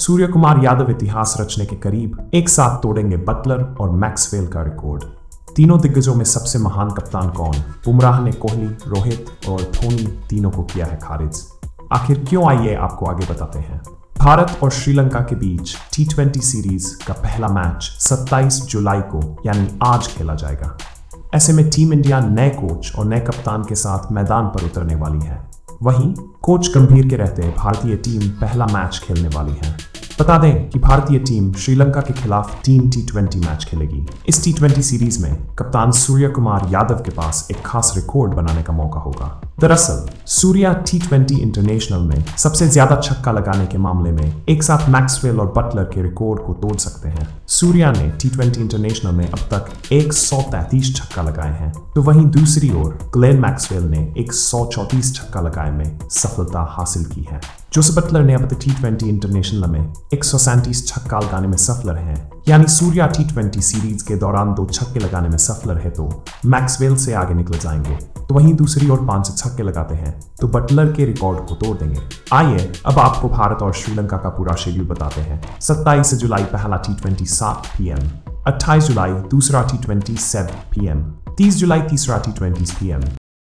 सूर्य कुमार यादव इतिहास रचने के करीब एक साथ तोड़ेंगे बटलर और मैक्सवेल का रिकॉर्ड। तीनों दिग्गजों में सबसे महान कप्तान कौन? बुमराह ने कोहली, रोहित और धोनी तीनों को किया है खारिज। आखिर क्यों आइए आपको आगे बताते हैं? भारत और श्रीलंका के बीच टी सीरीज़ का पहला मैच 27 जुलाई को, यानी आज खेला जाएगा। ऐसे में टीम इंडिया नए कोच और नए कप्तान के साथ मैदान पर उतरने वाली है। वहीं कोच गंभीर के रहते भारतीय टीम पहला मैच खेलने वाली है। बता दें कि भारतीय टीम श्रीलंका के खिलाफ तीन टी मैच खेलेगी। इस टी सीरीज़ में कप्तान सूर्य कुमार यादव के पास एक खास रिकॉर्ड बनाने का मौका होगा। दरअसल, सूर्या टी इंटरनेशनल में सबसे ज़्यादा छक्का लगाने के मामले में एक साथ मैक्सवेल और बटलर के रिकॉर्ड को तोड़ सकते हैं। सूर्या ने टी ट्वेंटी इंटरनेशनल में अब तक एक सौ तैतीस छक्का लगाए हैं। तो वहीं दूसरी ओर, ग्लेन मैक्सवेल ने एक सौ चौतीस छक्का लगाए में सफलता हासिल की है। जोसेफ बटलर ने अब तक टी ट्वेंटी इंटरनेशनल में एक सौ सैंतीस छक्का लगाने में सफल रहे हैं। यानी सूर्या टी ट्वेंटी सीरीज़ के दौरान दो छक्के लगाने में सफल रहे तो मैक्सवेल से आगे निकल जाएँगे। तो वहीं दूसरी ओर पाँच छक्के लगाते हैं तो बटलर के रिकॉर्ड को तोड़ देंगे। आइए, अब आपको भारत और श्रीलंका का पूरा शेड्यूल बताते हैं। सत्ताईस जुलाई पहला टी ट्वेंटी सात पी एम अट्ठाईस जुलाई दूसरा T twenty seven P M तीस जुलाई तीसरा टी ट्वेंटी पी एम